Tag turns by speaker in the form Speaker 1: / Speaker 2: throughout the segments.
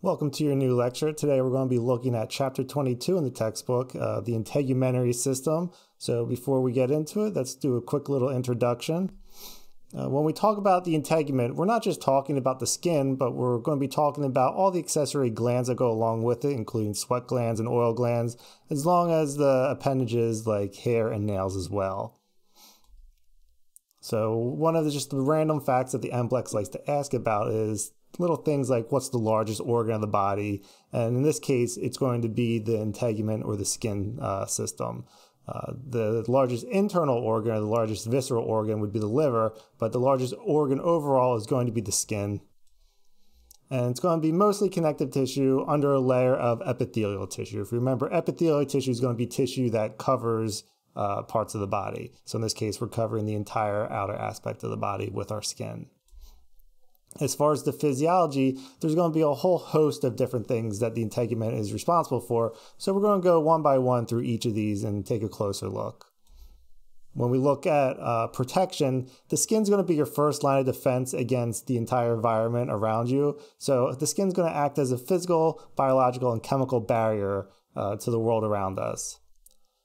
Speaker 1: Welcome to your new lecture. Today we're going to be looking at chapter 22 in the textbook, uh, the integumentary system. So before we get into it, let's do a quick little introduction. Uh, when we talk about the integument, we're not just talking about the skin, but we're going to be talking about all the accessory glands that go along with it, including sweat glands and oil glands, as long as the appendages like hair and nails as well. So one of the just the random facts that the NCLEX likes to ask about is little things like what's the largest organ of the body. And in this case, it's going to be the integument or the skin uh, system. Uh, the largest internal organ or the largest visceral organ would be the liver, but the largest organ overall is going to be the skin. And it's going to be mostly connective tissue under a layer of epithelial tissue. If you remember, epithelial tissue is going to be tissue that covers uh, parts of the body. So in this case, we're covering the entire outer aspect of the body with our skin as far as the physiology, there's going to be a whole host of different things that the integument is responsible for. So we're going to go one by one through each of these and take a closer look. When we look at uh, protection, the skin's going to be your first line of defense against the entire environment around you. So the skin's going to act as a physical, biological, and chemical barrier uh, to the world around us.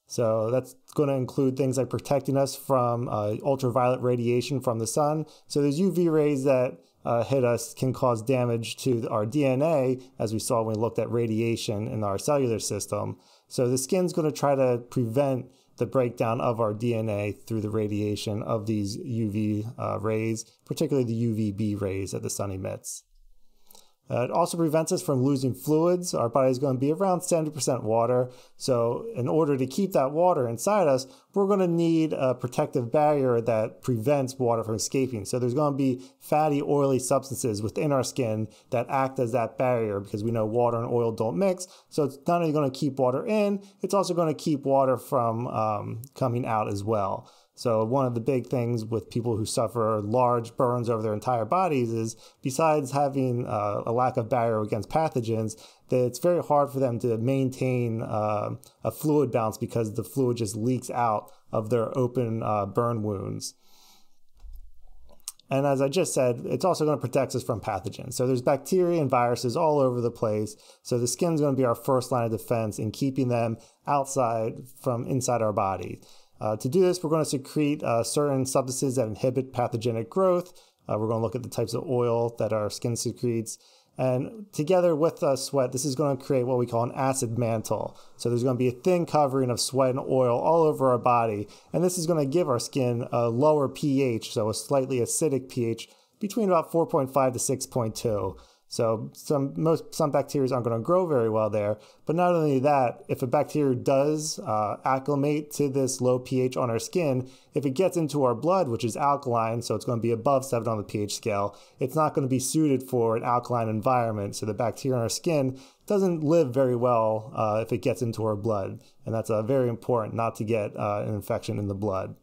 Speaker 1: So that's going to include things like protecting us from uh, ultraviolet radiation from the sun. So there's UV rays that uh, hit us can cause damage to our DNA, as we saw when we looked at radiation in our cellular system. So the skin's going to try to prevent the breakdown of our DNA through the radiation of these UV uh, rays, particularly the UVB rays that the sun emits. Uh, it also prevents us from losing fluids. Our body is going to be around 70% water. So, in order to keep that water inside us, we're going to need a protective barrier that prevents water from escaping. So, there's going to be fatty, oily substances within our skin that act as that barrier because we know water and oil don't mix. So, it's not only going to keep water in, it's also going to keep water from um, coming out as well. So, one of the big things with people who suffer large burns over their entire bodies is besides having uh, a lack of barrier against pathogens, that it's very hard for them to maintain uh, a fluid balance because the fluid just leaks out of their open uh, burn wounds. And as I just said, it's also going to protect us from pathogens. So there's bacteria and viruses all over the place. So the skin's going to be our first line of defense in keeping them outside from inside our body. Uh, to do this, we're going to secrete uh, certain substances that inhibit pathogenic growth. Uh, we're going to look at the types of oil that our skin secretes. And together with sweat, this is going to create what we call an acid mantle. So there's going to be a thin covering of sweat and oil all over our body. And this is going to give our skin a lower pH, so a slightly acidic pH between about 4.5 to 6.2. So some most some bacteria aren't going to grow very well there. But not only that, if a bacteria does uh, acclimate to this low pH on our skin, if it gets into our blood, which is alkaline, so it's going to be above seven on the pH scale, it's not going to be suited for an alkaline environment. So the bacteria on our skin doesn't live very well uh, if it gets into our blood, and that's uh, very important not to get uh, an infection in the blood.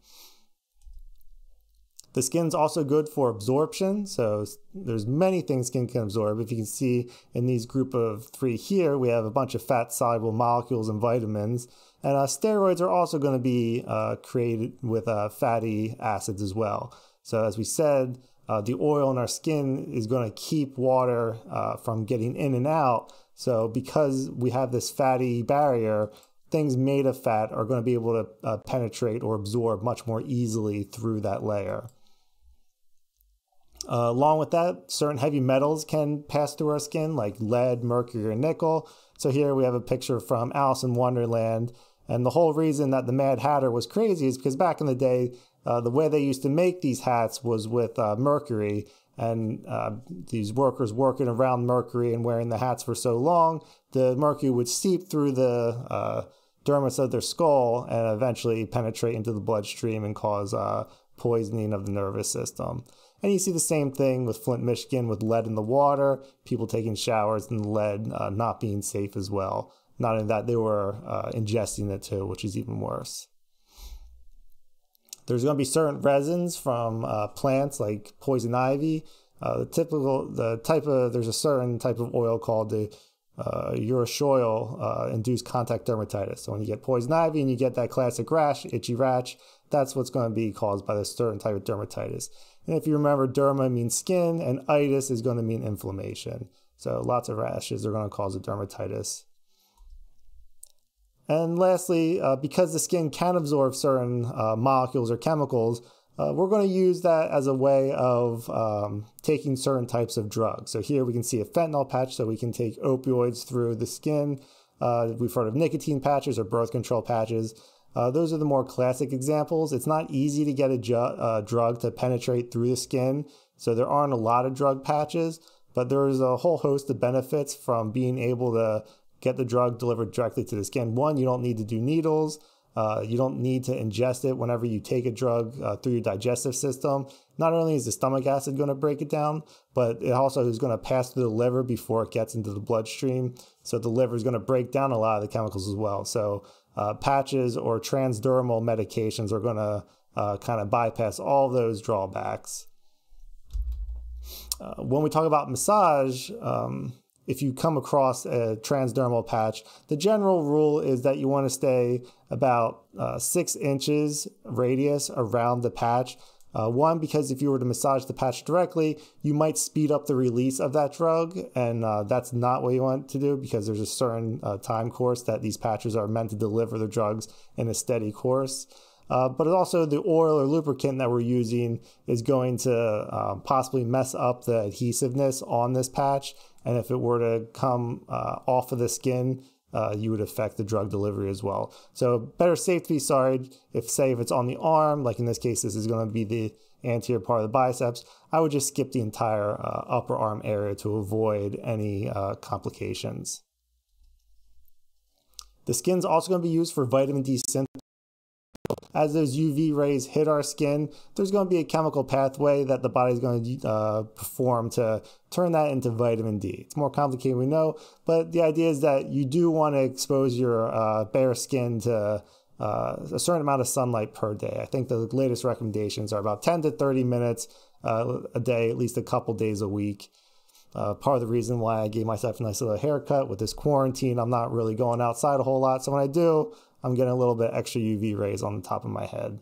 Speaker 1: The skin's also good for absorption. So there's many things skin can absorb. If you can see in these group of three here, we have a bunch of fat soluble molecules and vitamins. And uh, steroids are also going to be uh, created with uh, fatty acids as well. So as we said, uh, the oil in our skin is going to keep water uh, from getting in and out. So because we have this fatty barrier, things made of fat are going to be able to uh, penetrate or absorb much more easily through that layer. Uh, along with that, certain heavy metals can pass through our skin, like lead, mercury, and nickel. So here we have a picture from Alice in Wonderland. And the whole reason that the Mad Hatter was crazy is because back in the day, uh, the way they used to make these hats was with uh, mercury. And uh, these workers working around mercury and wearing the hats for so long, the mercury would seep through the uh, dermis of their skull and eventually penetrate into the bloodstream and cause uh, poisoning of the nervous system. And you see the same thing with Flint, Michigan, with lead in the water, people taking showers and lead uh, not being safe as well. Not only that, they were uh, ingesting it too, which is even worse. There's going to be certain resins from uh, plants like poison ivy. Uh, the typical, the type of, there's a certain type of oil called the uh, urushiol uh, induced contact dermatitis. So when you get poison ivy and you get that classic rash, itchy rash, that's what's going to be caused by this certain type of dermatitis. And if you remember, derma means skin, and itis is going to mean inflammation. So lots of rashes are going to cause a dermatitis. And lastly, uh, because the skin can absorb certain uh, molecules or chemicals, uh, we're going to use that as a way of um, taking certain types of drugs. So here we can see a fentanyl patch, so we can take opioids through the skin. Uh, we've heard of nicotine patches or birth control patches. Uh, those are the more classic examples. It's not easy to get a ju- uh, drug to penetrate through the skin, so there aren't a lot of drug patches, but there's a whole host of benefits from being able to get the drug delivered directly to the skin. One, you don't need to do needles. Uh, you don't need to ingest it whenever you take a drug uh, through your digestive system. Not only is the stomach acid going to break it down, but it also is going to pass through the liver before it gets into the bloodstream. So the liver is going to break down a lot of the chemicals as well. So uh, patches or transdermal medications are going to uh, kind of bypass all those drawbacks. Uh, when we talk about massage, um, if you come across a transdermal patch, the general rule is that you want to stay about uh, six inches radius around the patch. Uh, one, because if you were to massage the patch directly, you might speed up the release of that drug, and uh, that's not what you want to do because there's a certain uh, time course that these patches are meant to deliver the drugs in a steady course. Uh, but also the oil or lubricant that we're using is going to uh, possibly mess up the adhesiveness on this patch. And if it were to come uh, off of the skin, uh, you would affect the drug delivery as well. So better safe to be sorry if say if it's on the arm, like in this case, this is going to be the anterior part of the biceps, I would just skip the entire uh, upper arm area to avoid any uh, complications. The skin's also going to be used for vitamin D synthesis as those UV rays hit our skin, there's going to be a chemical pathway that the body's going to uh, perform to turn that into vitamin D. It's more complicated, we know, but the idea is that you do want to expose your uh, bare skin to uh, a certain amount of sunlight per day. I think the latest recommendations are about 10 to 30 minutes uh, a day, at least a couple days a week. Uh, part of the reason why I gave myself a nice little haircut with this quarantine, I'm not really going outside a whole lot. So when I do, I'm getting a little bit extra UV rays on the top of my head.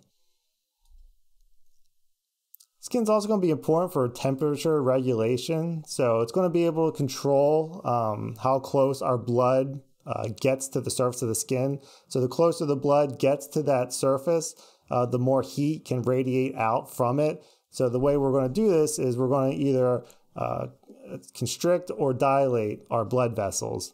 Speaker 1: Skin's also going to be important for temperature regulation. So it's going to be able to control um, how close our blood uh, gets to the surface of the skin. So the closer the blood gets to that surface, uh, the more heat can radiate out from it. So the way we're going to do this is we're going to either uh, constrict or dilate our blood vessels.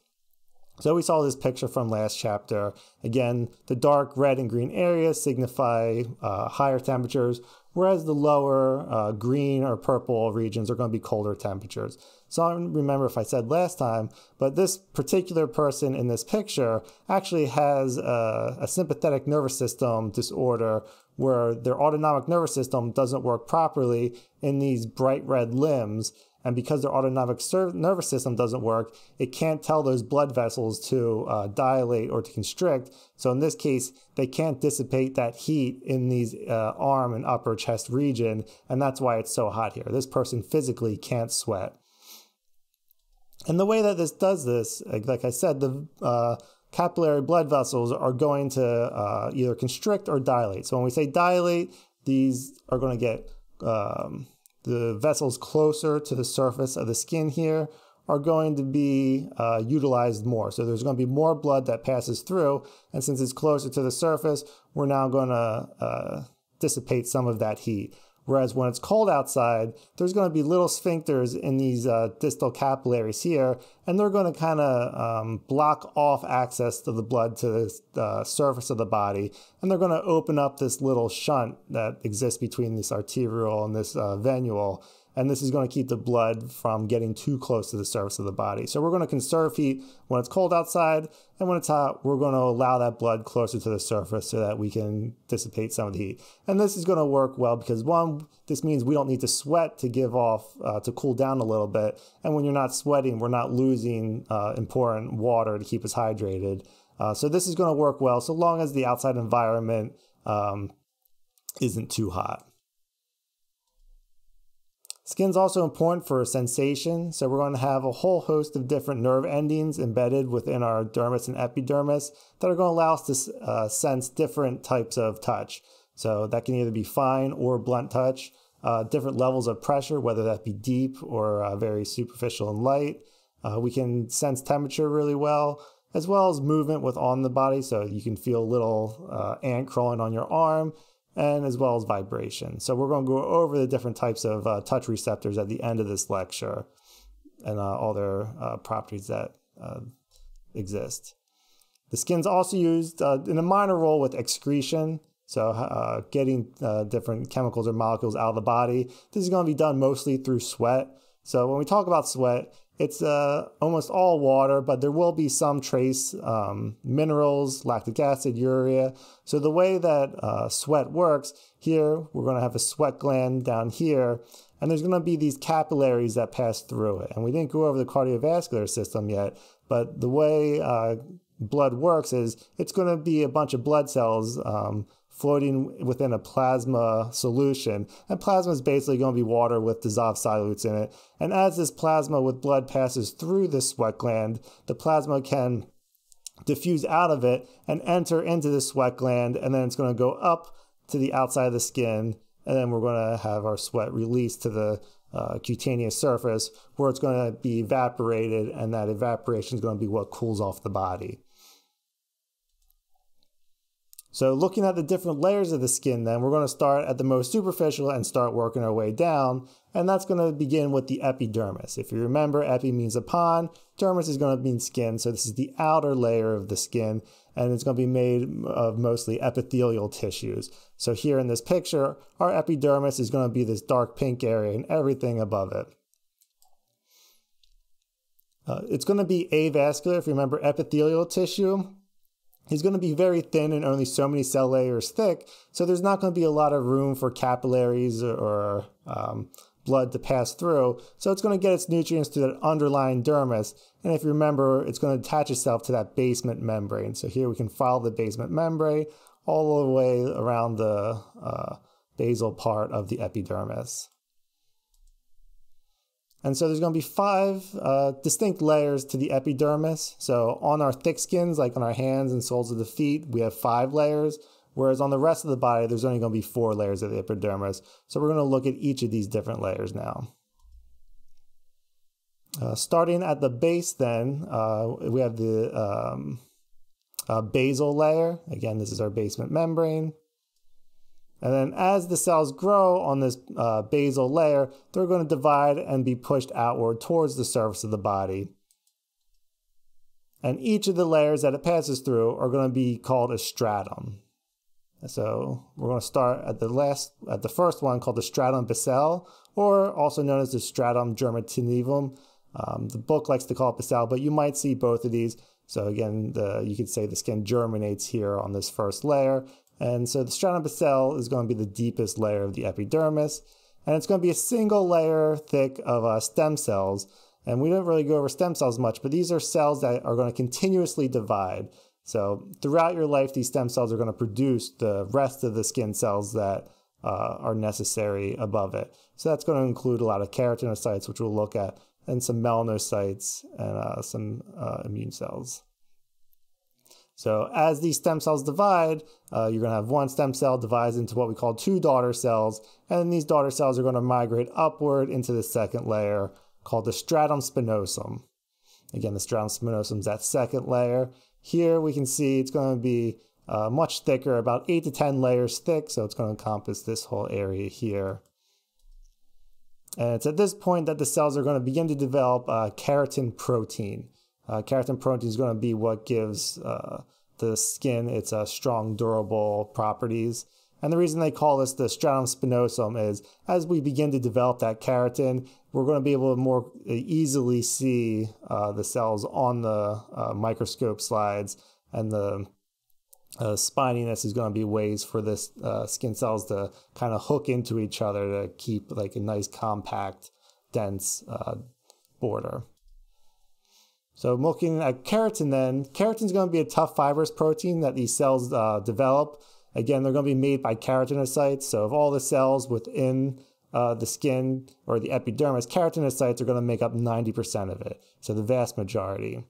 Speaker 1: So we saw this picture from last chapter. Again, the dark red and green areas signify uh, higher temperatures, whereas the lower uh, green or purple regions are going to be colder temperatures. So I don't remember if I said last time, but this particular person in this picture actually has a, a sympathetic nervous system disorder where their autonomic nervous system doesn't work properly in these bright red limbs and because their autonomic nervous system doesn't work, it can't tell those blood vessels to uh, dilate or to constrict. So in this case, they can't dissipate that heat in these uh, arm and upper chest region, and that's why it's so hot here. This person physically can't sweat. And the way that this does this, like I said, the uh, capillary blood vessels are going to uh, either constrict or dilate. So when we say dilate, these are going to get um, the vessels closer to the surface of the skin here are going to be uh, utilized more. So there's going to be more blood that passes through. And since it's closer to the surface, we're now going to uh, dissipate some of that heat. Whereas when it's cold outside, there's going to be little sphincters in these uh, distal capillaries here, and they're going to kind of um, block off access to the blood to the uh, surface of the body, and they're going to open up this little shunt that exists between this arteriole and this uh, venule and this is going to keep the blood from getting too close to the surface of the body. So we're going to conserve heat when it's cold outside, and when it's hot, we're going to allow that blood closer to the surface so that we can dissipate some of the heat. And this is going to work well because one, this means we don't need to sweat to give off, uh, to cool down a little bit. And when you're not sweating, we're not losing uh, important water to keep us hydrated. Uh, so this is going to work well so long as the outside environment um, isn't too hot. Skin's also important for sensation, so we're going to have a whole host of different nerve endings embedded within our dermis and epidermis that are going to allow us to uh, sense different types of touch. So that can either be fine or blunt touch, uh, different levels of pressure, whether that be deep or uh, very superficial and light, Uh, we can sense temperature really well, as well as movement with on the body. So you can feel a little uh, ant crawling on your arm, and as well as vibration. So we're going to go over the different types of uh, touch receptors at the end of this lecture and uh, all their uh, properties that uh, exist. The skin's also used uh, in a minor role with excretion, so uh, getting different chemicals or molecules out of the body. This is going to be done mostly through sweat. So when we talk about sweat, it's uh, almost all water, but there will be some trace um, minerals, lactic acid, urea. So the way that uh, sweat works, here we're going to have a sweat gland down here, and there's going to be these capillaries that pass through it. And we didn't go over the cardiovascular system yet, but the way uh, blood works is it's going to be a bunch of blood cells um, floating within a plasma solution. And plasma is basically going to be water with dissolved solutes in it. And as this plasma with blood passes through the sweat gland, the plasma can diffuse out of it and enter into the sweat gland. And then it's going to go up to the outside of the skin. And then we're going to have our sweat released to the uh, cutaneous surface where it's going to be evaporated. And that evaporation is going to be what cools off the body. So looking at the different layers of the skin then, we're going to start at the most superficial and start working our way down. And that's going to begin with the epidermis. If you remember, epi means upon, dermis is going to mean skin. So this is the outer layer of the skin and it's going to be made of mostly epithelial tissues. So here in this picture, our epidermis is going to be this dark pink area and everything above it. Uh, it's going to be avascular. If you remember epithelial tissue, is going to be very thin and only so many cell layers thick. So there's not going to be a lot of room for capillaries or um, blood to pass through. So it's going to get its nutrients to that underlying dermis. And if you remember, it's going to attach itself to that basement membrane. So here we can follow the basement membrane all the way around the uh, basal part of the epidermis. And so there's going to be five uh, distinct layers to the epidermis. So on our thick skins, like on our hands and soles of the feet, we have five layers. Whereas on the rest of the body, there's only going to be four layers of the epidermis. So we're going to look at each of these different layers now. Uh, starting at the base then, uh, we have the um, uh, basal layer. Again, this is our basement membrane. And then as the cells grow on this uh, basal layer, they're going to divide and be pushed outward towards the surface of the body. And each of the layers that it passes through are going to be called a stratum. So we're going to start at the last, at the first one called the stratum basale, or also known as the stratum germinativum. Um, the book likes to call it basal, but you might see both of these. So again, the, you could say the skin germinates here on this first layer, and so the stratum basale is going to be the deepest layer of the epidermis. And it's going to be a single layer thick of uh, stem cells. And we don't really go over stem cells much, but these are cells that are going to continuously divide. So throughout your life, these stem cells are going to produce the rest of the skin cells that uh, are necessary above it. So that's going to include a lot of keratinocytes, which we'll look at, and some melanocytes and uh, some uh, immune cells. So as these stem cells divide, uh, you're going to have one stem cell divides into what we call two daughter cells, and these daughter cells are going to migrate upward into the second layer called the stratum spinosum. Again, the stratum spinosum is that second layer. Here we can see it's going to be uh, much thicker, about 8 to 10 layers thick, so it's going to encompass this whole area here. And it's at this point that the cells are going to begin to develop keratin protein. Uh, keratin protein is going to be what gives uh, the skin its uh, strong, durable properties. And the reason they call this the stratum spinosum is as we begin to develop that keratin, we're going to be able to more easily see uh, the cells on the uh, microscope slides, and the uh, spininess is going to be ways for this uh, skin cells to kind of hook into each other to keep like a nice compact, dense uh, border. So looking at keratin then, keratin is going to be a tough fibrous protein that these cells uh, develop. Again, they're going to be made by keratinocytes. So of all the cells within uh, the skin or the epidermis, keratinocytes are going to make up 90% of it. So the vast majority.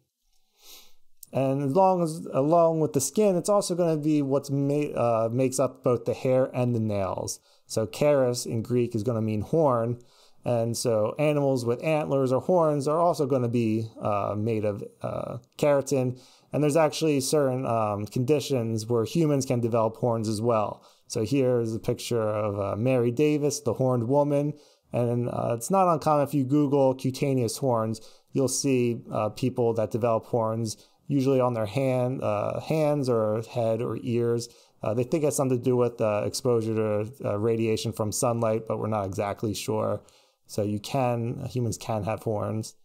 Speaker 1: And as long as, along with the skin, it's also going to be what ma- uh, makes up both the hair and the nails. So keras in Greek is going to mean horn, And so animals with antlers or horns are also going to be uh, made of uh, keratin. And there's actually certain um, conditions where humans can develop horns as well. So here's a picture of uh, Mary Davis, the horned woman. And uh, it's not uncommon if you Google cutaneous horns, you'll see uh, people that develop horns usually on their hand, uh, hands or head or ears. they think it has something to do with exposure to radiation from sunlight, but we're not exactly sure. So you can, humans can have horns.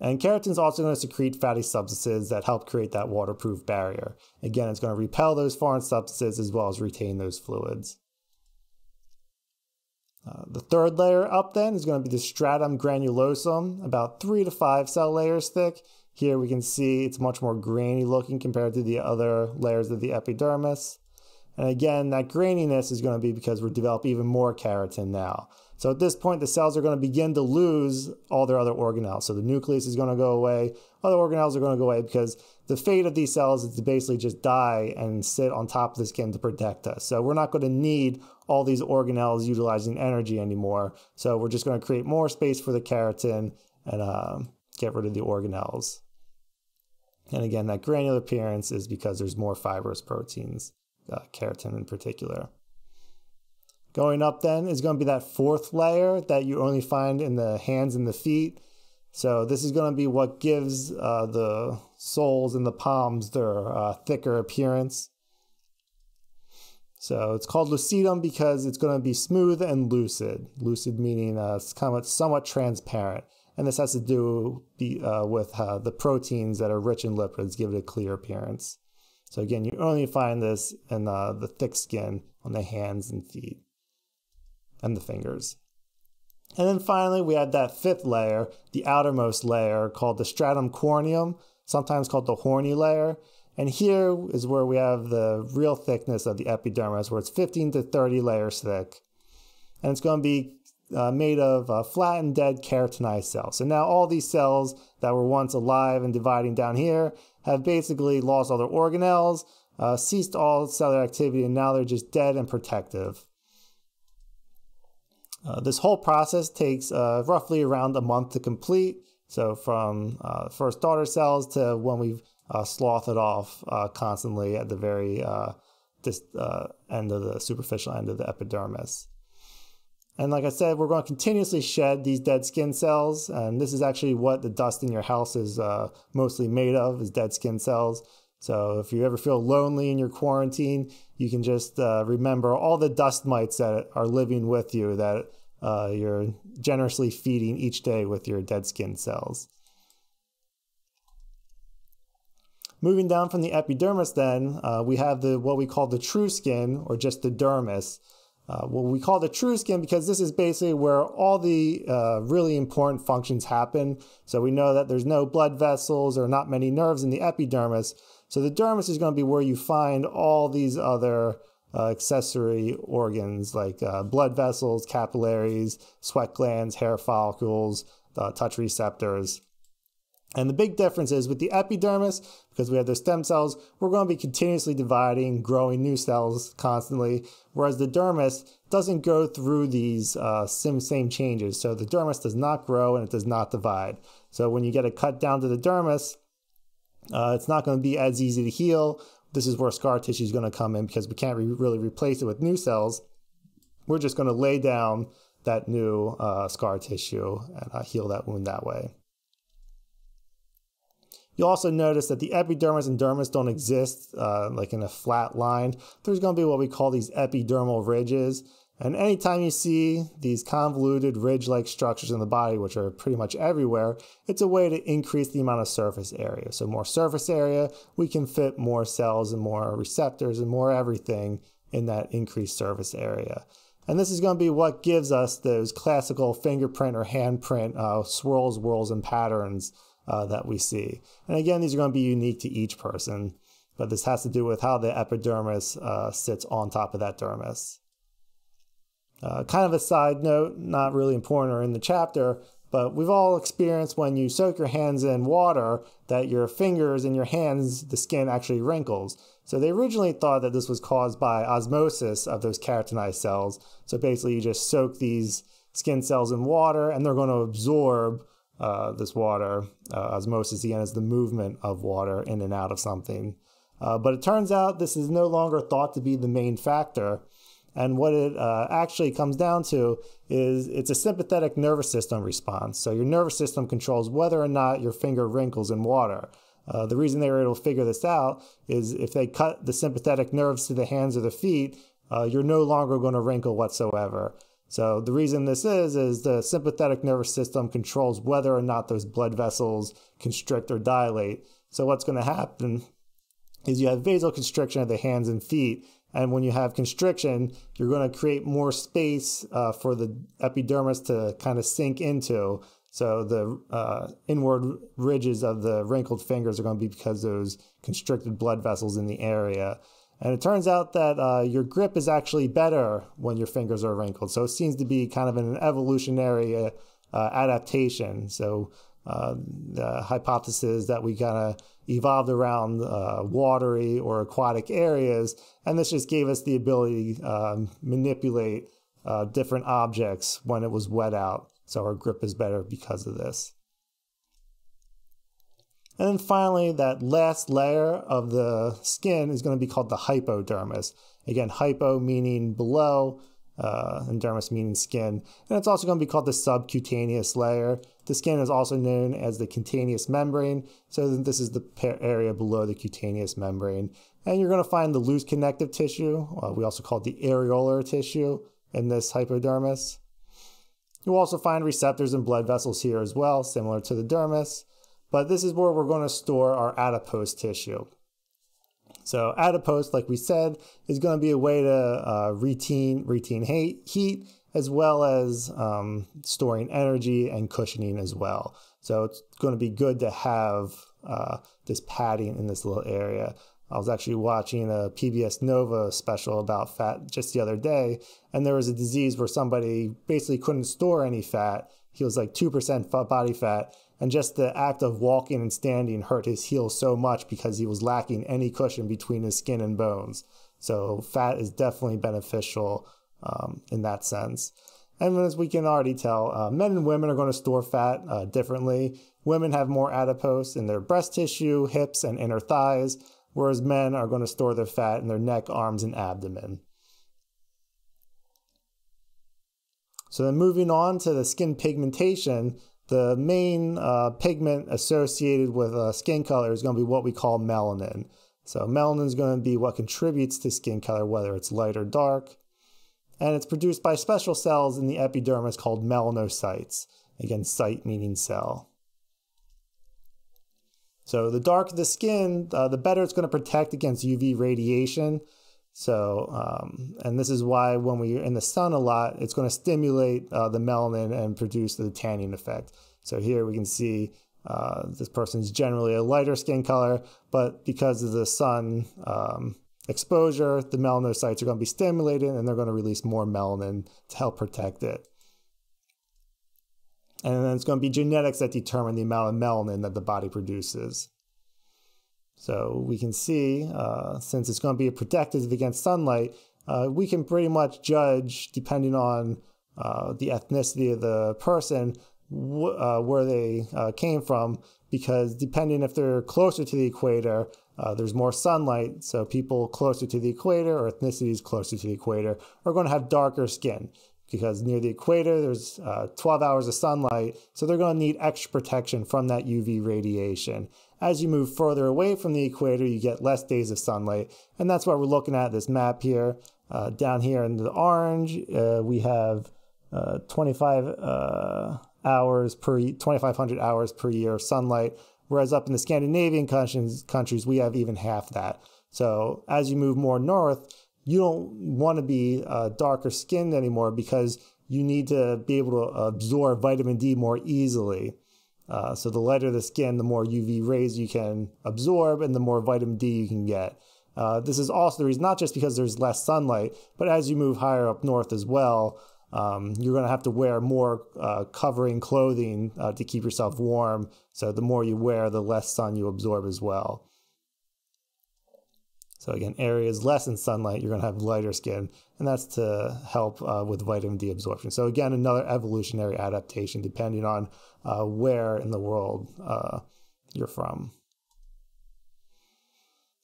Speaker 1: And keratin is also going to secrete fatty substances that help create that waterproof barrier. Again, it's going to repel those foreign substances as well as retain those fluids. Uh, the third layer up then is going to be the stratum granulosum, about three to five cell layers thick. Here we can see it's much more grainy looking compared to the other layers of the epidermis. And again, that graininess is going to be because we're developing even more keratin now. So at this point, the cells are going to begin to lose all their other organelles. So the nucleus is going to go away. Other organelles are going to go away because the fate of these cells is to basically just die and sit on top of the skin to protect us. So we're not going to need all these organelles utilizing energy anymore. So we're just going to create more space for the keratin and uh, get rid of the organelles. And again, that granular appearance is because there's more fibrous proteins, uh, keratin in particular. Going up then is going to be that fourth layer that you only find in the hands and the feet. So this is going to be what gives uh, the soles and the palms their uh, thicker appearance. So it's called lucidum because it's going to be smooth and lucid. Lucid meaning uh, it's kind of somewhat transparent. And this has to do be, uh, with uh, the proteins that are rich in lipids give it a clear appearance. So again, you only find this in uh, the thick skin on the hands and feet and the fingers. And then finally, we had that fifth layer, the outermost layer called the stratum corneum, sometimes called the horny layer. And here is where we have the real thickness of the epidermis, where it's 15 to 30 layers thick. And it's going to be uh, made of uh, flattened dead keratinized cells. So now all these cells that were once alive and dividing down here have basically lost all their organelles, uh, ceased all cellular activity, and now they're just dead and protective. Uh, this whole process takes uh, roughly around a month to complete. So from uh, first daughter cells to when we've uh, sloughed it off uh, constantly at the very end of the superficial end of the epidermis. And like I said, we're going to continuously shed these dead skin cells. And this is actually what the dust in your house is mostly made of, is dead skin cells. So if you ever feel lonely in your quarantine, you can just uh, remember all the dust mites that are living with you that uh, you're generously feeding each day with your dead skin cells. Moving down from the epidermis, then uh, we have the what we call the true skin, or just the dermis. Uh, what we call the true skin because this is basically where all the uh, really important functions happen. So we know that there's no blood vessels or not many nerves in the epidermis. So the dermis is going to be where you find all these other uh, accessory organs like uh, blood vessels, capillaries, sweat glands, hair follicles, uh, touch receptors. And the big difference is with the epidermis, because we have the stem cells, we're going to be continuously dividing, growing new cells constantly, whereas the dermis doesn't go through these uh, same changes. So the dermis does not grow and it does not divide. So when you get a cut down to the dermis, uh, it's not going to be as easy to heal. This is where scar tissue is going to come in because we can't re- really replace it with new cells. We're just going to lay down that new uh, scar tissue and uh, heal that wound that way. You'll also notice that the epidermis and dermis don't exist uh, like in a flat line. There's going to be what we call these epidermal ridges. And anytime you see these convoluted ridge-like structures in the body, which are pretty much everywhere, it's a way to increase the amount of surface area. So more surface area, we can fit more cells and more receptors and more everything in that increased surface area. And this is going to be what gives us those classical fingerprint or handprint uh, swirls, whirls, and patterns uh, that we see. And again, these are going to be unique to each person, but this has to do with how the epidermis uh, sits on top of that dermis. Uh, kind of a side note, not really important or in the chapter, but we've all experienced when you soak your hands in water that your fingers and your hands, the skin actually wrinkles. So they originally thought that this was caused by osmosis of those keratinized cells. So basically, you just soak these skin cells in water, and they're going to absorb uh, this water. Uh, osmosis, again, is the movement of water in and out of something. Uh, but it turns out this is no longer thought to be the main factor. And what it uh, actually comes down to is it's a sympathetic nervous system response. So your nervous system controls whether or not your finger wrinkles in water. Uh, the reason they were able to figure this out is if they cut the sympathetic nerves to the hands or the feet, uh, you're no longer going to wrinkle whatsoever. So the reason this is is the sympathetic nervous system controls whether or not those blood vessels constrict or dilate. So what's going to happen is you have vasoconstriction of the hands and feet, and when you have constriction, you're going to create more space uh, for the epidermis to kind of sink into. So the uh, inward ridges of the wrinkled fingers are going to be because those constricted blood vessels in the area. And it turns out that uh, your grip is actually better when your fingers are wrinkled. So it seems to be kind of an evolutionary uh, adaptation. So the hypothesis that we kind of evolved around uh, watery or aquatic areas, and this just gave us the ability to um, manipulate uh, different objects when it was wet out. So our grip is better because of this. And then finally, that last layer of the skin is going to be called the hypodermis. Again, hypo meaning below, uh, and dermis meaning skin. And it's also going to be called the subcutaneous layer. The skin is also known as the cutaneous membrane. So this is the area below the cutaneous membrane. And you're going to find the loose connective tissue. Uh, we also call it the areolar tissue in this hypodermis. You'll also find receptors and blood vessels here as well, similar to the dermis. But this is where we're going to store our adipose tissue. So adipose, like we said, is going to be a way to uh, retain, retain heat as well as um, storing energy and cushioning as well. So it's going to be good to have uh, this padding in this little area. I was actually watching a PBS Nova special about fat just the other day, and there was a disease where somebody basically couldn't store any fat. He was like 2% body fat, and just the act of walking and standing hurt his heel so much because he was lacking any cushion between his skin and bones. So fat is definitely beneficial um, in that sense. And as we can already tell, uh, men and women are going to store fat uh, differently. Women have more adipose in their breast tissue, hips, and inner thighs, whereas men are going to store their fat in their neck, arms, and abdomen. So then moving on to the skin pigmentation, the main uh, pigment associated with uh, skin color is going to be what we call melanin. So melanin is going to be what contributes to skin color, whether it's light or dark. And it's produced by special cells in the epidermis called melanocytes. Again, cyte meaning cell. So the darker the skin, uh, the better it's going to protect against UV radiation. So, um, and this is why when we're in the sun a lot, it's going to stimulate uh, the melanin and produce the tanning effect. So here we can see uh, this person's generally a lighter skin color, but because of the sun um, exposure, the melanocytes are going to be stimulated and they're going to release more melanin to help protect it. And then it's going to be genetics that determine the amount of melanin that the body produces. So we can see, uh, since it's going to be a protective against sunlight, uh, we can pretty much judge, depending on uh, the ethnicity of the person, uh, where they uh, came from, because depending if they're closer to the equator, uh, there's more sunlight. So people closer to the equator or ethnicities closer to the equator are going to have darker skin because near the equator there's uh, 12 hours of sunlight so they're going to need extra protection from that uv radiation as you move further away from the equator you get less days of sunlight and that's what we're looking at this map here uh, down here in the orange uh, we have uh, 25 uh, hours per 2500 hours per year of sunlight whereas up in the scandinavian countries, countries we have even half that so as you move more north you don't want to be uh, darker skinned anymore because you need to be able to absorb vitamin D more easily. Uh, so the lighter the skin, the more UV rays you can absorb and the more vitamin D you can get. Uh, this is also the reason, not just because there's less sunlight, but as you move higher up north as well, um, you're going to have to wear more uh, covering clothing uh, to keep yourself warm. So the more you wear, the less sun you absorb as well. So again, areas less in sunlight, you're going to have lighter skin, and that's to help uh, with vitamin D absorption. So again, another evolutionary adaptation depending on uh, where in the world uh, you're from.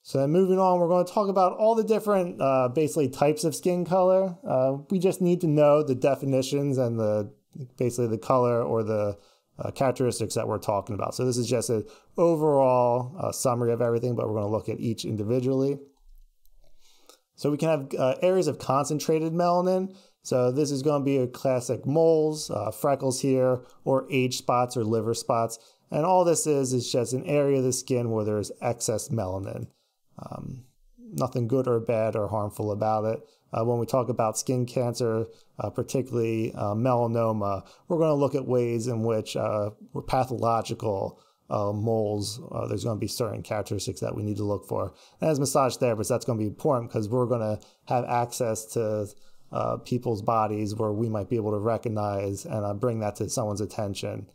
Speaker 1: So then moving on, we're going to talk about all the different uh, basically types of skin color. Uh, we just need to know the definitions and the basically the color or the uh, characteristics that we're talking about. So this is just an overall uh, summary of everything, but we're going to look at each individually. So we can have uh, areas of concentrated melanin. So this is going to be a classic moles, uh, freckles here, or age spots or liver spots. And all this is is just an area of the skin where there's excess melanin. Um, nothing good or bad or harmful about it. Uh, when we talk about skin cancer, uh, particularly uh, melanoma, we're going to look at ways in which uh, pathological uh, moles, uh, there's going to be certain characteristics that we need to look for. And as massage therapists, that's going to be important because we're going to have access to people's bodies where we might be able to recognize and bring that to someone's attention.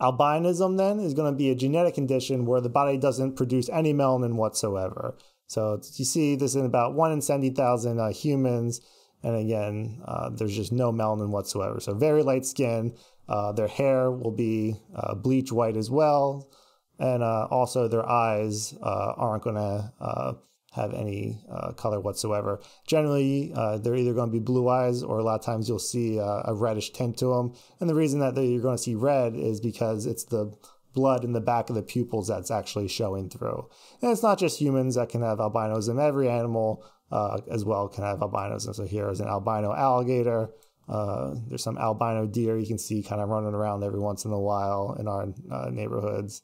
Speaker 1: Albinism then is going to be a genetic condition where the body doesn't produce any melanin whatsoever. So you see this in about one in 70,000 uh, humans. And again, uh, there's just no melanin whatsoever. So very light skin. Uh, their hair will be uh, bleach white as well. And uh, also their eyes uh, aren't going to have any color whatsoever. Generally, they're either going to be blue eyes or a lot of times you'll see a reddish tint to them. And the reason that you're going to see red is because it's the blood in the back of the pupils that's actually showing through. And it's not just humans that can have albinism, every animal uh, as well can have albinism. So here is an albino alligator. Uh, there's some albino deer you can see kind of running around every once in a while in our uh, neighborhoods.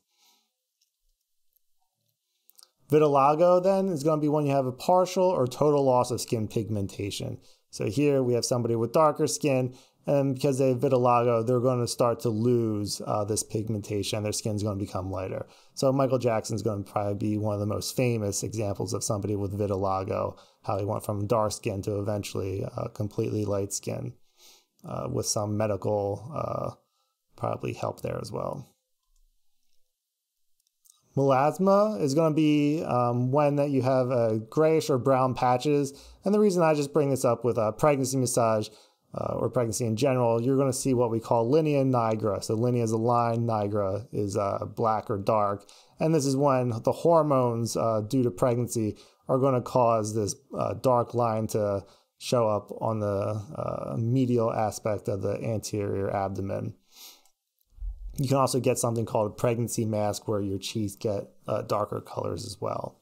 Speaker 1: Vitiligo then is going to be when you have a partial or total loss of skin pigmentation. So here we have somebody with darker skin and because they have vitiligo, they're going to start to lose uh, this pigmentation. Their skin's going to become lighter. So Michael Jackson's going to probably be one of the most famous examples of somebody with vitiligo, how he went from dark skin to eventually uh, completely light skin, uh, with some medical uh, probably help there as well. Melasma is going to be um, when that you have uh, grayish or brown patches. And the reason I just bring this up with a pregnancy massage uh, or pregnancy in general, you're going to see what we call linea nigra. So linea is a line, nigra is uh, black or dark. And this is when the hormones uh, due to pregnancy are going to cause this uh, dark line to show up on the uh, medial aspect of the anterior abdomen. You can also get something called a pregnancy mask where your cheeks get uh, darker colors as well.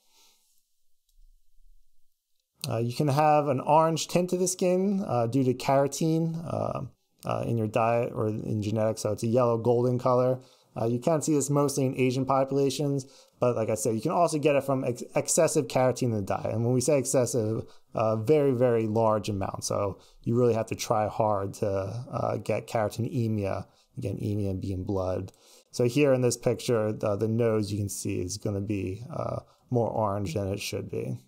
Speaker 1: Uh, you can have an orange tint to the skin uh, due to carotene uh, uh in your diet or in genetics, so it's a yellow golden color. Uh, you can see this mostly in Asian populations, but like I said, you can also get it from ex excessive carotene in the diet. And when we say excessive, uh, very, very large amount. So you really have to try hard to get carotenemia, again, emia being blood. So here in this picture, the, the nose you can see is going to be more orange than it should be.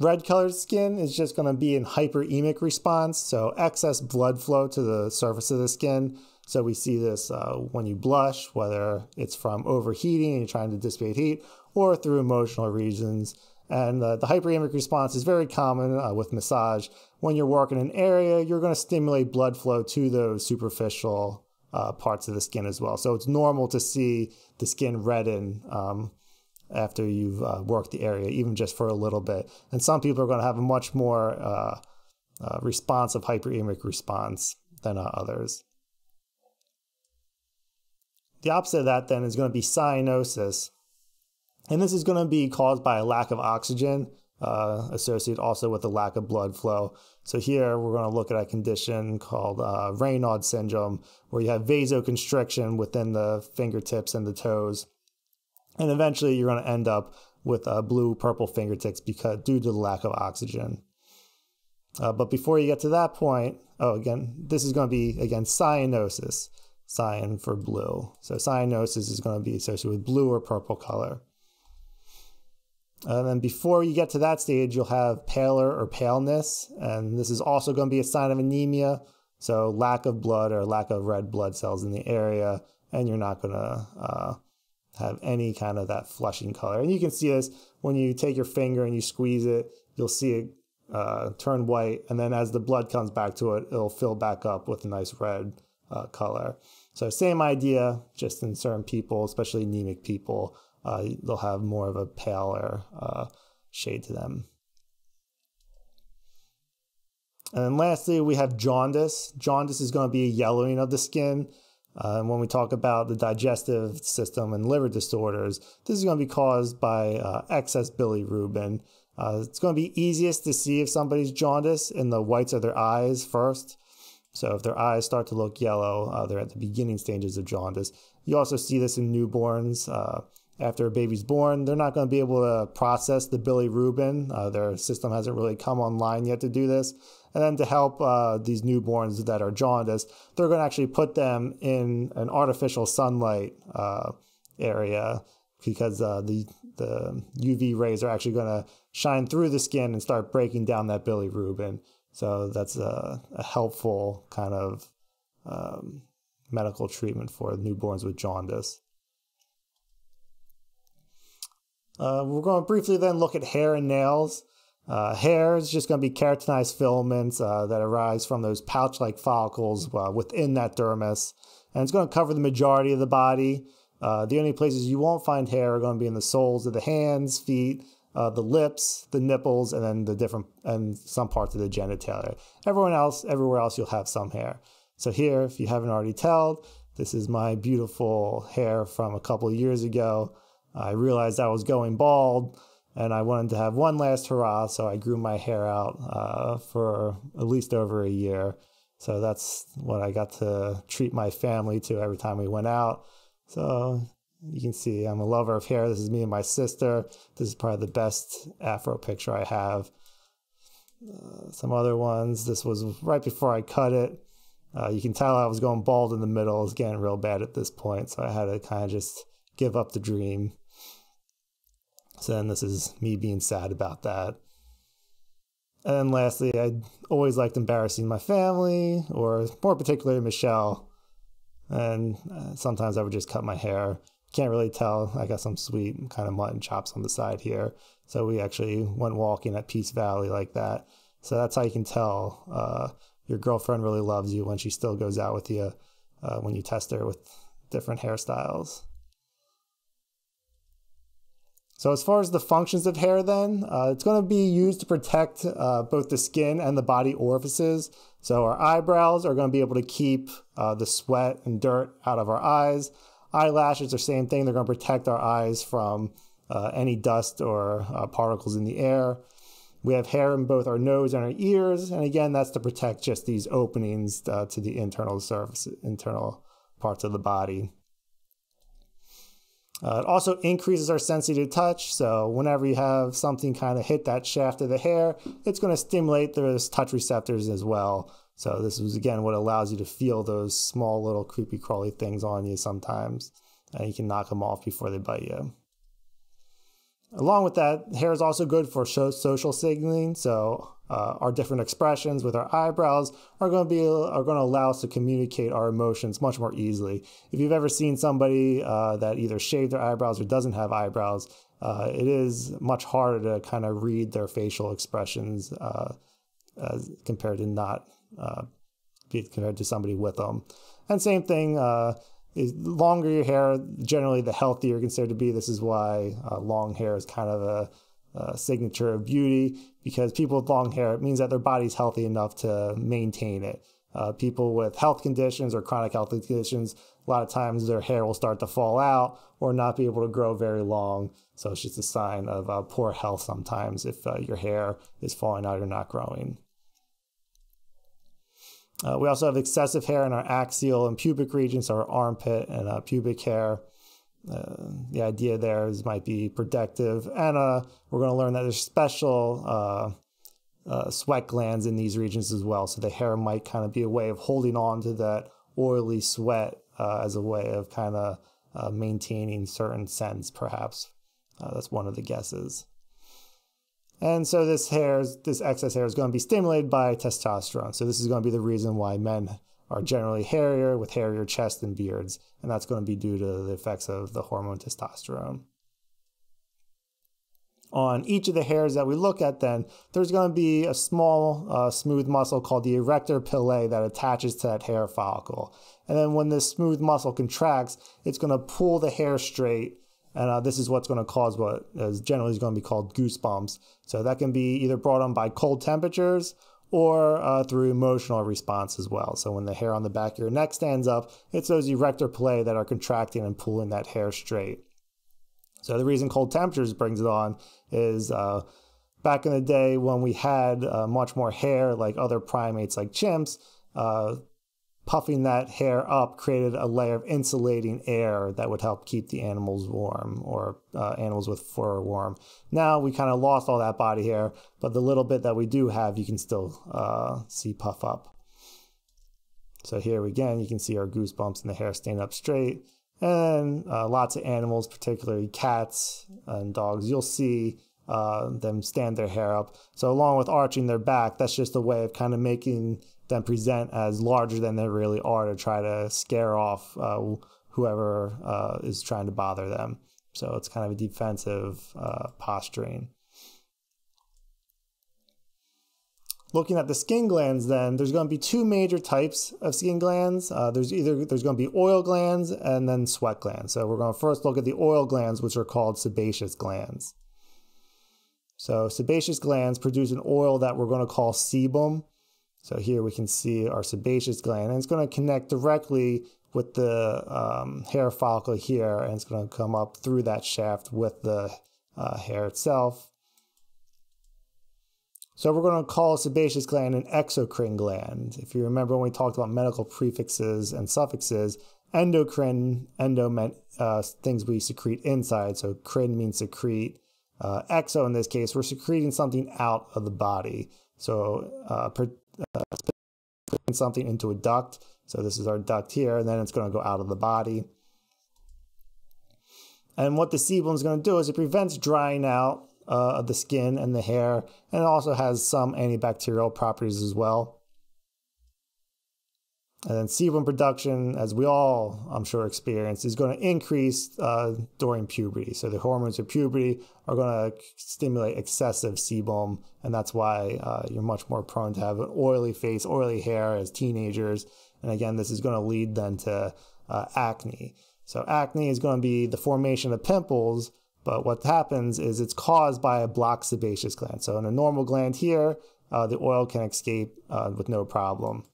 Speaker 1: Red colored skin is just going to be in hyperemic response, so excess blood flow to the surface of the skin. So we see this uh, when you blush, whether it's from overheating and you're trying to dissipate heat, or through emotional reasons. And uh, the hyperemic response is very common uh, with massage. When you're working an area, you're going to stimulate blood flow to those superficial uh, parts of the skin as well. So it's normal to see the skin redden um, after you've uh, worked the area, even just for a little bit. And some people are going to have a much more uh, uh, responsive hyperemic response than others. The opposite of that then is going to be cyanosis. And this is going to be caused by a lack of oxygen, uh, associated also with a lack of blood flow. So here we're going to look at a condition called uh, syndrome, where you have vasoconstriction within the fingertips and the toes. And eventually you're going to end up with uh, blue purple fingertips because due to the lack of oxygen. Uh, but before you get to that point, oh, again, this is going to be, again, cyanosis, cyan for blue. So cyanosis is going to be associated with blue or purple color. And then before you get to that stage, you'll have paler or paleness. And this is also going to be a sign of anemia. So lack of blood or lack of red blood cells in the area. And you're not going to uh, have any kind of that flushing color. And you can see this when you take your finger and you squeeze it, you'll see it uh, turn white. And then as the blood comes back to it, it'll fill back up with a nice red uh, color. So same idea, just in certain people, especially anemic people, uh, they'll have more of a paler uh, shade to them. And then lastly, we have jaundice. Jaundice is going to be a yellowing of the skin. Uh, and when we talk about the digestive system and liver disorders, this is going to be caused by uh, excess bilirubin. Uh, it's going to be easiest to see if somebody's jaundice in the whites of their eyes first. So if their eyes start to look yellow, uh, they're at the beginning stages of jaundice. You also see this in newborns. After a baby's born, they're not going to be able to process the bilirubin. Uh, their system hasn't really come online yet to do this. And then to help uh, these newborns that are jaundiced, they're going to actually put them in an artificial sunlight uh, area because uh, the the UV rays are actually going to shine through the skin and start breaking down that bilirubin. So that's a, a helpful kind of um, medical treatment for newborns with jaundice. Uh, we're going to briefly then look at hair and nails. Uh, hair is just going to be keratinized filaments uh, that arise from those pouch like follicles uh, within that dermis. And it's going to cover the majority of the body. Uh, the only places you won't find hair are going to be in the soles of the hands, feet, uh, the lips, the nipples, and then the different and some parts of the genitalia. Everyone else, everywhere else, you'll have some hair. So here, if you haven't already told, this is my beautiful hair from a couple of years ago. I realized I was going bald and I wanted to have one last hurrah, so I grew my hair out uh, for at least over a year. So that's what I got to treat my family to every time we went out. So you can see I'm a lover of hair. This is me and my sister. This is probably the best afro picture I have. Uh, some other ones. This was right before I cut it. Uh, you can tell I was going bald in the middle. It's getting real bad at this point, so I had to kind of just give up the dream. So then this is me being sad about that. And lastly, I always liked embarrassing my family, or more particularly Michelle. And uh, sometimes I would just cut my hair. Can't really tell. I got some sweet kind of mutton chops on the side here. So we actually went walking at Peace Valley like that. So that's how you can tell uh, your girlfriend really loves you when she still goes out with you uh, when you test her with different hairstyles. So as far as the functions of hair then, uh, it's going to be used to protect uh, both the skin and the body orifices. So our eyebrows are going to be able to keep uh, the sweat and dirt out of our eyes. Eyelashes are same thing. They're going to protect our eyes from uh, any dust or uh, particles in the air. We have hair in both our nose and our ears. And again, that's to protect just these openings uh, to the internal surface, internal parts of the body. Uh, it also increases our sensitive touch. So whenever you have something kind of hit that shaft of the hair, it's going to stimulate those touch receptors as well. So this is again what allows you to feel those small little creepy crawly things on you sometimes, and you can knock them off before they bite you. Along with that, hair is also good for social signaling. So uh, our different expressions with our eyebrows are going to be are going to allow us to communicate our emotions much more easily. If you've ever seen somebody uh, that either shaved their eyebrows or doesn't have eyebrows, uh, it is much harder to kind of read their facial expressions uh, compared to not uh, compared to somebody with them. And same thing uh, longer your hair, generally the healthier you're considered to be. This is why long hair is kind of a, a, signature of beauty because people with long hair, it means that their body's healthy enough to maintain it. Uh, people with health conditions or chronic health conditions, a lot of times their hair will start to fall out or not be able to grow very long. So it's just a sign of uh, poor health sometimes if uh, your hair is falling out or not growing. Uh, we also have excessive hair in our axial and pubic regions, so our armpit and uh, pubic hair. Uh, the idea there is might be protective, and uh, we're going to learn that there's special uh, uh, sweat glands in these regions as well. So the hair might kind of be a way of holding on to that oily sweat as a way of kind of maintaining certain scents, perhaps. that's one of the guesses. And so this hair, this excess hair is going to be stimulated by testosterone. So this is going to be the reason why men are generally hairier with hairier chest and beards, and that's going to be due to the effects of the hormone testosterone. On each of the hairs that we look at, then there's going to be a small, uh, smooth muscle called the arrector pili that attaches to that hair follicle. And then when this smooth muscle contracts, it's going to pull the hair straight and uh, this is what's going to cause what is generally going to be called goosebumps. So that can be either brought on by cold temperatures or uh, through emotional response as well. So when the hair on the back of your neck stands up, it's those arrector pili that are contracting and pulling that hair straight. So the reason cold temperatures brings it on is uh, back in the day when we had uh, much more hair, like other primates like chimps, uh, puffing that hair up created a layer of insulating air that would help keep the animals warm or uh, animals with fur warm. Now we kind of lost all that body hair, but the little bit that we do have, you can still uh, see puff up. So here again, you can see our goosebumps and the hair staying up straight. And uh, lots of animals, particularly cats and dogs, you'll see uh, them stand their hair up. So along with arching their back, that's just a way of kind of making them present as larger than they really are to try to scare off uh, whoever uh, is trying to bother them. So it's kind of a defensive uh, posturing. Looking at the skin glands, then there's going to be two major types of skin glands. Uh, there's either there's going to be oil glands and then sweat glands. So we're going to first look at the oil glands, which are called sebaceous glands. So sebaceous glands produce an oil that we're going to call sebum. So here we can see our sebaceous gland, and it's going to connect directly with the um, hair follicle here, and it's going to come up through that shaft with the uh, hair itself. So we're going to call sebaceous gland an exocrine gland. If you remember when we talked about medical prefixes and suffixes, endocrine, endo meant uh, things we secrete inside, so crine means secrete. Uh, exo in this case, we're secreting something out of the body. So uh, uh, something into a duct. So this is our duct here, and then it's going to go out of the body. And what the sebum is going to do is it prevents drying out uh, of the skin and the hair, and it also has some antibacterial properties as well. And then sebum production, as we all, I'm sure, experience, is going to increase uh, during puberty. So the hormones of puberty are going to stimulate excessive sebum, and that's why uh, you're much more prone to have an oily face, oily hair as teenagers. And again, this is going to lead then to uh, acne. So acne is going to be the formation of pimples, but what happens is it's caused by a blocked sebaceous gland. So in a normal gland here, uh, the oil can escape uh, with no problem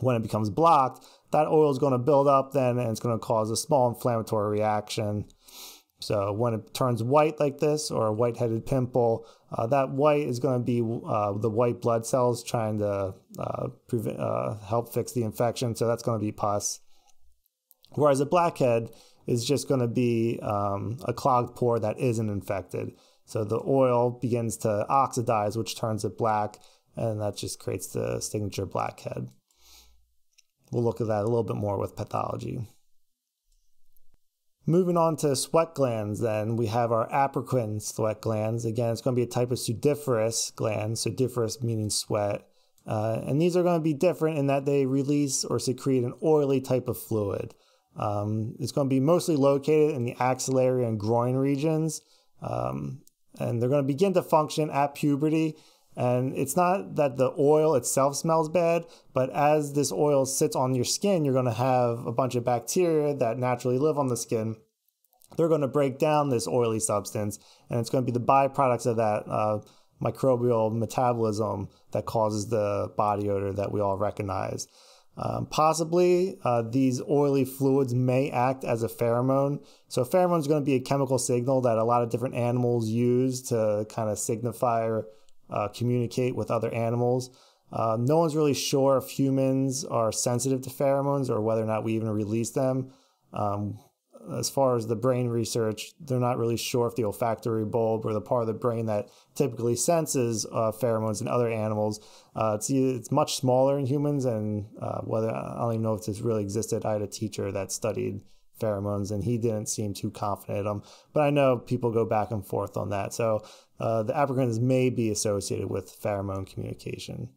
Speaker 1: when it becomes blocked, that oil is going to build up then and it's going to cause a small inflammatory reaction. So when it turns white like this or a white-headed pimple, uh, that white is going to be uh, the white blood cells trying to uh, prevent, uh, help fix the infection. So that's going to be pus. Whereas a blackhead is just going to be um, a clogged pore that isn't infected. So the oil begins to oxidize, which turns it black, and that just creates the signature blackhead. We'll look at that a little bit more with pathology. Moving on to sweat glands, then we have our apocrine sweat glands. Again, it's going to be a type of sudoriferous gland, sudoriferous meaning sweat. Uh, and these are going to be different in that they release or secrete an oily type of fluid. Um, it's going to be mostly located in the axillary and groin regions. Um, and they're going to begin to function at puberty and it's not that the oil itself smells bad, but as this oil sits on your skin, you're going to have a bunch of bacteria that naturally live on the skin. They're going to break down this oily substance, and it's going to be the byproducts of that uh, microbial metabolism that causes the body odor that we all recognize. Um, possibly, uh, these oily fluids may act as a pheromone. So, pheromone is going to be a chemical signal that a lot of different animals use to kind of signify uh, communicate with other animals. Uh, no one's really sure if humans are sensitive to pheromones or whether or not we even release them. Um, as far as the brain research, they're not really sure if the olfactory bulb or the part of the brain that typically senses uh, pheromones in other animals, uh, it's, it's much smaller in humans, and uh, whether I don't even know if this really existed. I had a teacher that studied pheromones, and he didn't seem too confident in them. But I know people go back and forth on that. So uh, the apocrines may be associated with pheromone communication.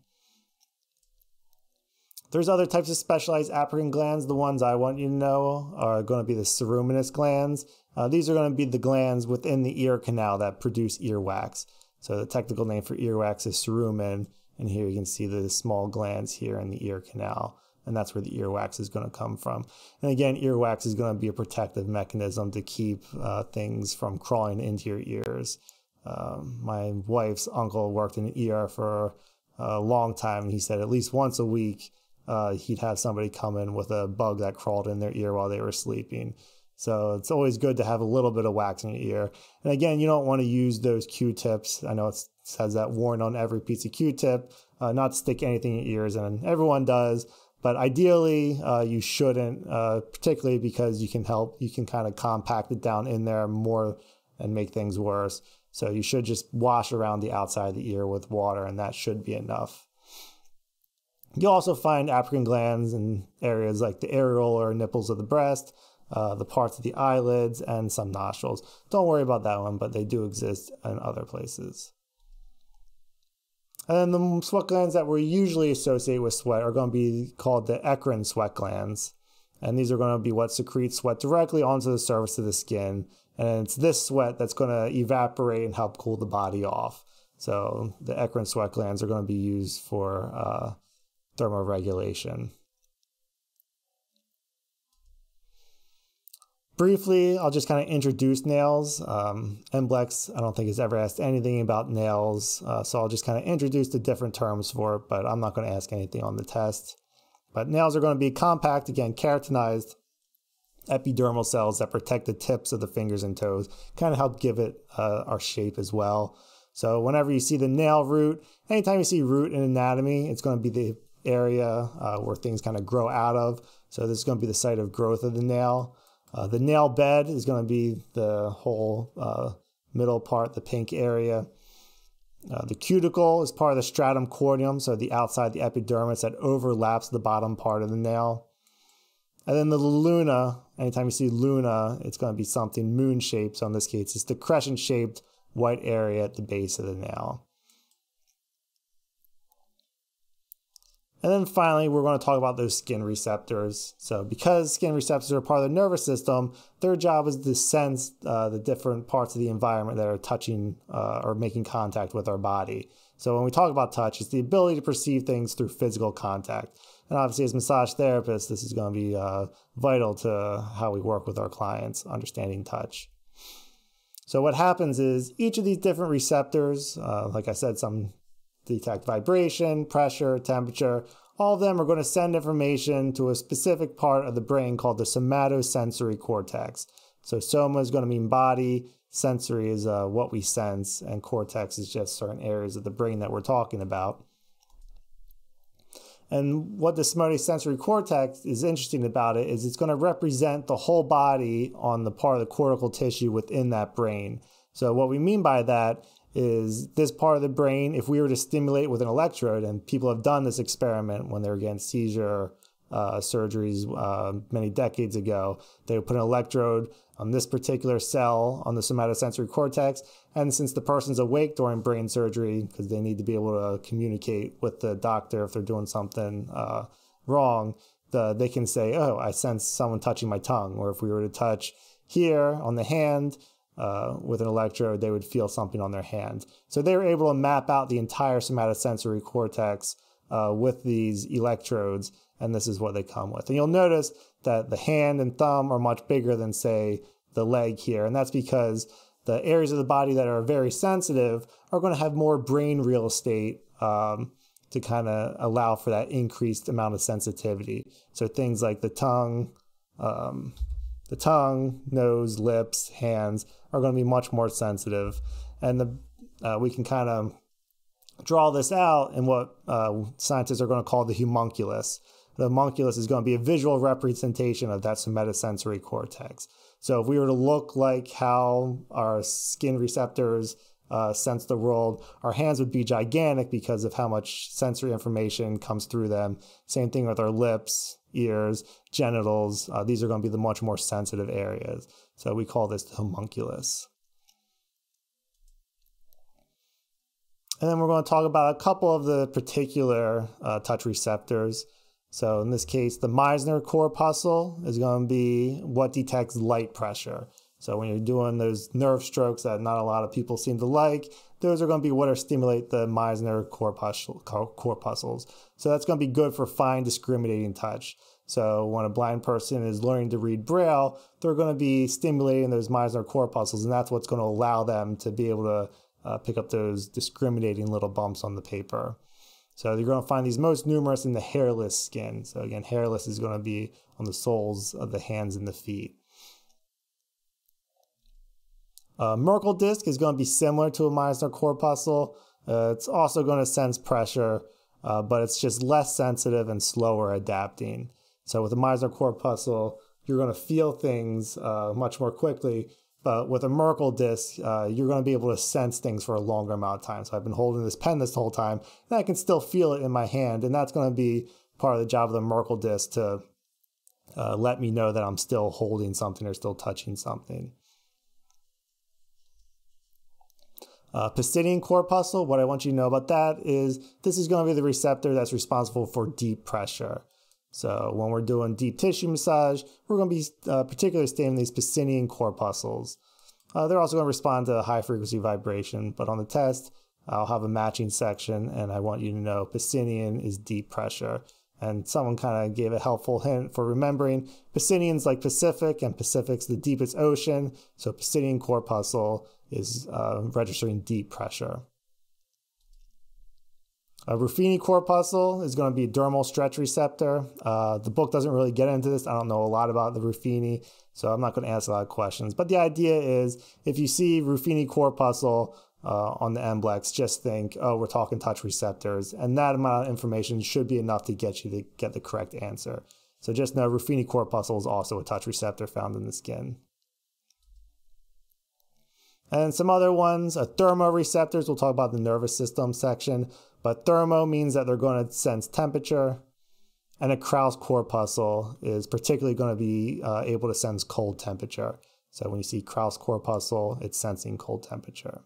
Speaker 1: There's other types of specialized apocrine glands. The ones I want you to know are going to be the ceruminous glands. Uh, these are going to be the glands within the ear canal that produce earwax. So the technical name for earwax is cerumen, and here you can see the small glands here in the ear canal, and that's where the earwax is going to come from. And again, earwax is going to be a protective mechanism to keep uh, things from crawling into your ears. Um, my wife's uncle worked in an ER for a long time. And he said at least once a week uh, he'd have somebody come in with a bug that crawled in their ear while they were sleeping. So it's always good to have a little bit of wax in your ear. And again, you don't want to use those Q-tips. I know it says that warned on every piece of Q-tip, uh, not stick anything in your ears, and everyone does. But ideally, uh, you shouldn't, uh, particularly because you can help, you can kind of compact it down in there more and make things worse. So you should just wash around the outside of the ear with water, and that should be enough. You'll also find apocrine glands in areas like the areola or nipples of the breast, uh, the parts of the eyelids, and some nostrils. Don't worry about that one, but they do exist in other places. And then the sweat glands that we usually associate with sweat are going to be called the eccrine sweat glands. And these are going to be what secrete sweat directly onto the surface of the skin. And it's this sweat that's going to evaporate and help cool the body off. So the eccrine sweat glands are going to be used for uh, thermoregulation. Briefly, I'll just kind of introduce nails. Um, MBLEX, I don't think has ever asked anything about nails, uh, so I'll just kind of introduce the different terms for it, but I'm not going to ask anything on the test. But nails are going to be compact, again, keratinized epidermal cells that protect the tips of the fingers and toes, kind of help give it uh, our shape as well. So whenever you see the nail root, anytime you see root in anatomy, it's going to be the area uh, where things kind of grow out of. So this is going to be the site of growth of the nail. Uh, the nail bed is going to be the whole uh, middle part, the pink area. Uh, the cuticle is part of the stratum corneum, so the outside the epidermis that overlaps the bottom part of the nail. And then the luna, anytime you see luna, it's going to be something moon shaped. So in this case, it's the crescent shaped white area at the base of the nail. And then finally, we're going to talk about those skin receptors. So, because skin receptors are part of the nervous system, their job is to sense uh, the different parts of the environment that are touching uh, or making contact with our body. So, when we talk about touch, it's the ability to perceive things through physical contact. And obviously, as massage therapists, this is going to be uh, vital to how we work with our clients, understanding touch. So, what happens is each of these different receptors, uh, like I said, some detect vibration, pressure, temperature. All of them are going to send information to a specific part of the brain called the somatosensory cortex. So soma is going to mean body, sensory is uh, what we sense, and cortex is just certain areas of the brain that we're talking about. And what the somatosensory cortex is interesting about it is it's going to represent the whole body on the part of the cortical tissue within that brain. So what we mean by that is this part of the brain, if we were to stimulate with an electrode, and people have done this experiment when they were getting seizure uh, surgeries uh, many decades ago, they would put an electrode on this particular cell on the somatosensory cortex. And since the person's awake during brain surgery, because they need to be able to communicate with the doctor if they're doing something uh, wrong, the, they can say, Oh, I sense someone touching my tongue. Or if we were to touch here on the hand, uh, with an electrode, they would feel something on their hand. So they were able to map out the entire somatosensory cortex uh, with these electrodes, and this is what they come with. And you'll notice that the hand and thumb are much bigger than, say, the leg here, and that's because the areas of the body that are very sensitive are going to have more brain real estate um, to kind of allow for that increased amount of sensitivity. So things like the tongue, um, the tongue, nose, lips, hands are going to be much more sensitive. And the, uh, we can kind of draw this out in what uh, scientists are going to call the homunculus. The homunculus is going to be a visual representation of that somatosensory cortex. So if we were to look like how our skin receptors uh, sense the world, our hands would be gigantic because of how much sensory information comes through them. Same thing with our lips, ears, genitals. Uh, these are going to be the much more sensitive areas. So we call this the homunculus. And then we're going to talk about a couple of the particular uh, touch receptors. So in this case, the Meissner corpuscle is going to be what detects light pressure. So when you're doing those nerve strokes that not a lot of people seem to like, those are going to be what are stimulate the Meissner corpuscle, corpuscles. So that's going to be good for fine discriminating touch. So when a blind person is learning to read Braille, they're going to be stimulating those Meissner corpuscles, and that's what's going to allow them to be able to uh, pick up those discriminating little bumps on the paper. So you're going to find these most numerous in the hairless skin. So again, hairless is going to be on the soles of the hands and the feet. Uh, Merkel disc is going to be similar to a Meissner corpuscle. Uh, it's also going to sense pressure, uh, but it's just less sensitive and slower adapting. So with a Meissner corpuscle, you're going to feel things uh, much more quickly. But with a Merkel disc, uh, you're going to be able to sense things for a longer amount of time. So I've been holding this pen this whole time, and I can still feel it in my hand. And that's going to be part of the job of the Merkel disc to uh, let me know that I'm still holding something or still touching something. Uh, Pacinian corpuscle, what I want you to know about that is this is going to be the receptor that's responsible for deep pressure. So when we're doing deep tissue massage, we're going to be uh, particularly stimulating these Pacinian corpuscles. Uh, they're also going to respond to high frequency vibration, but on the test, I'll have a matching section and I want you to know Pacinian is deep pressure. And someone kind of gave a helpful hint for remembering Pacinian's like Pacific and Pacific's the deepest ocean. So Pacinian corpuscle is uh, registering deep pressure. A Ruffini corpuscle is going to be a dermal stretch receptor. Uh, the book doesn't really get into this. I don't know a lot about the Ruffini, so I'm not going to answer a lot of questions. But the idea is if you see Ruffini corpuscle uh, on the MBLEX, just think, oh, we're talking touch receptors. And that amount of information should be enough to get you to get the correct answer. So just know Ruffini corpuscle is also a touch receptor found in the skin. And some other ones, a thermoreceptors, we'll talk about the nervous system section, but thermo means that they're going to sense temperature. And a Krause corpuscle is particularly going to be uh, able to sense cold temperature. So when you see Krause corpuscle, it's sensing cold temperature.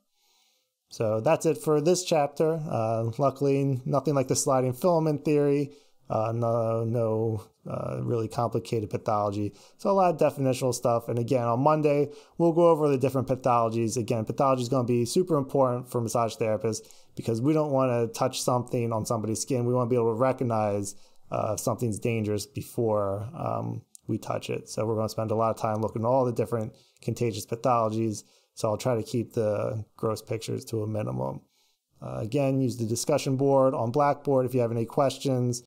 Speaker 1: So that's it for this chapter. Uh, luckily, nothing like the sliding filament theory. Uh, no, no uh, really complicated pathology. So a lot of definitional stuff. And again, on Monday, we'll go over the different pathologies. Again, pathology is going to be super important for massage therapists because we don't want to touch something on somebody's skin. We want to be able to recognize uh, if something's dangerous before um, we touch it. So we're going to spend a lot of time looking at all the different contagious pathologies. So I'll try to keep the gross pictures to a minimum. Uh, again, use the discussion board on Blackboard if you have any questions.